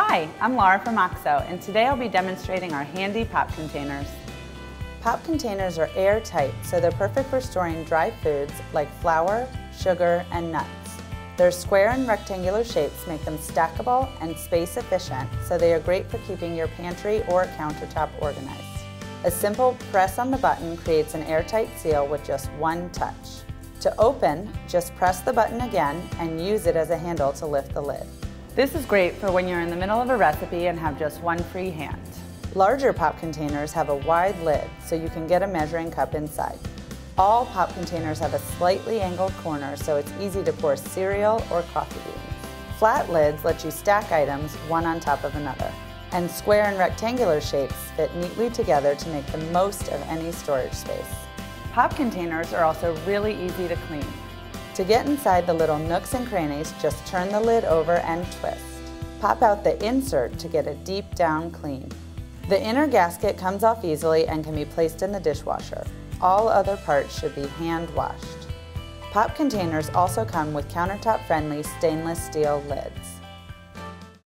Hi, I'm Laura from OXO, and today I'll be demonstrating our handy pop containers. Pop containers are airtight, so they're perfect for storing dry foods like flour, sugar, and nuts. Their square and rectangular shapes make them stackable and space efficient, so they are great for keeping your pantry or countertop organized. A simple press on the button creates an airtight seal with just one touch. To open, just press the button again and use it as a handle to lift the lid. This is great for when you're in the middle of a recipe and have just one free hand. Larger pop containers have a wide lid, so you can get a measuring cup inside. All pop containers have a slightly angled corner, so it's easy to pour cereal or coffee beans. Flat lids let you stack items one on top of another. And square and rectangular shapes fit neatly together to make the most of any storage space. Pop containers are also really easy to clean. To get inside the little nooks and crannies, just turn the lid over and twist. Pop out the insert to get a deep down clean. The inner gasket comes off easily and can be placed in the dishwasher. All other parts should be hand washed. Pop containers also come with countertop friendly stainless steel lids.